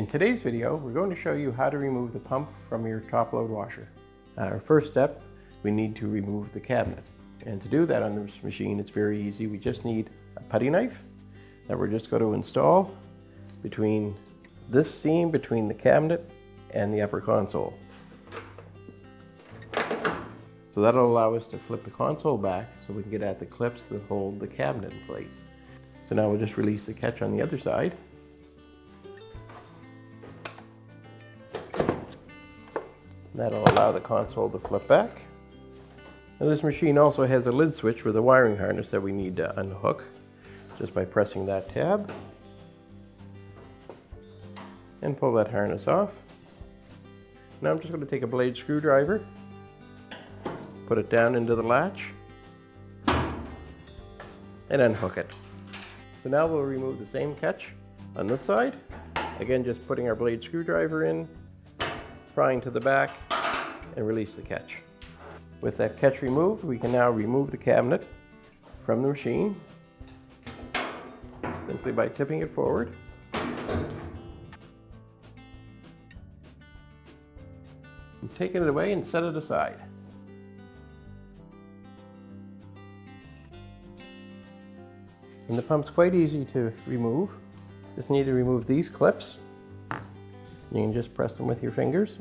In today's video, we're going to show you how to remove the pump from your top load washer. Uh, our first step, we need to remove the cabinet. And to do that on this machine, it's very easy. We just need a putty knife that we're just going to install between this seam between the cabinet and the upper console. So that'll allow us to flip the console back so we can get at the clips that hold the cabinet in place. So now we'll just release the catch on the other side. That'll allow the console to flip back. Now this machine also has a lid switch with a wiring harness that we need to unhook just by pressing that tab. And pull that harness off. Now I'm just going to take a blade screwdriver, put it down into the latch, and unhook it. So now we'll remove the same catch on this side. Again, just putting our blade screwdriver in, prying to the back, and release the catch. With that catch removed, we can now remove the cabinet from the machine simply by tipping it forward. And taking it away and set it aside. And the pump's quite easy to remove. Just need to remove these clips. You can just press them with your fingers.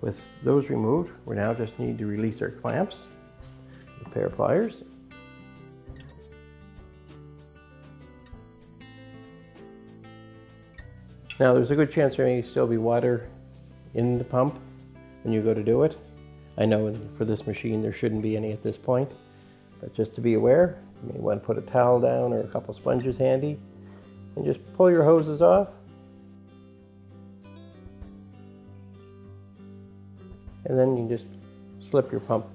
With those removed, we now just need to release our clamps, a pair of pliers. Now there's a good chance there may still be water in the pump when you go to do it. I know for this machine there shouldn't be any at this point, but just to be aware, you may want to put a towel down or a couple sponges handy and just pull your hoses off. And then you just slip your pump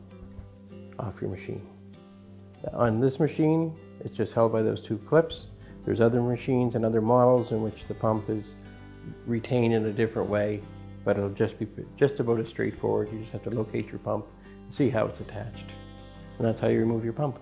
off your machine. On this machine, it's just held by those two clips. There's other machines and other models in which the pump is retained in a different way but it'll just be just about as straightforward. You just have to locate your pump and see how it's attached. And that's how you remove your pump.